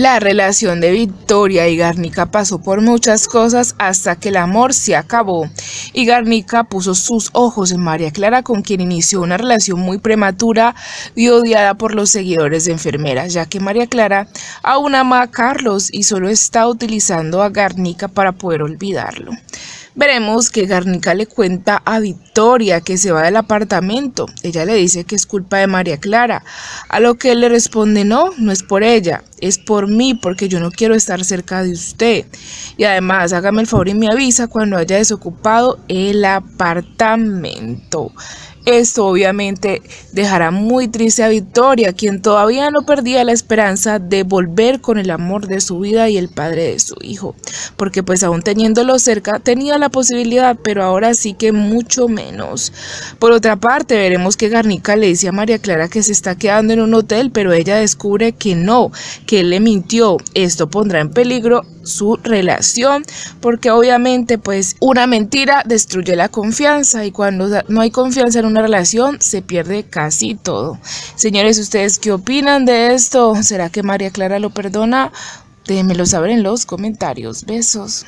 La relación de Victoria y Garnica pasó por muchas cosas hasta que el amor se acabó y Garnica puso sus ojos en María Clara con quien inició una relación muy prematura y odiada por los seguidores de enfermeras, ya que María Clara aún ama a Carlos y solo está utilizando a Garnica para poder olvidarlo. Veremos que Garnica le cuenta a Victoria que se va del apartamento. Ella le dice que es culpa de María Clara, a lo que él le responde no, no es por ella, es por mí porque yo no quiero estar cerca de usted. Y además hágame el favor y me avisa cuando haya desocupado el apartamento. Esto obviamente dejará muy triste a Victoria, quien todavía no perdía la esperanza de volver con el amor de su vida y el padre de su hijo, porque pues aún teniéndolo cerca tenía la posibilidad, pero ahora sí que mucho menos. Por otra parte, veremos que Garnica le dice a María Clara que se está quedando en un hotel, pero ella descubre que no, que él le mintió. Esto pondrá en peligro su relación, porque obviamente pues una mentira destruye la confianza y cuando no hay confianza en una relación se pierde casi todo. Señores, ¿ustedes qué opinan de esto? ¿Será que María Clara lo perdona? Déjenmelo saber en los comentarios. Besos.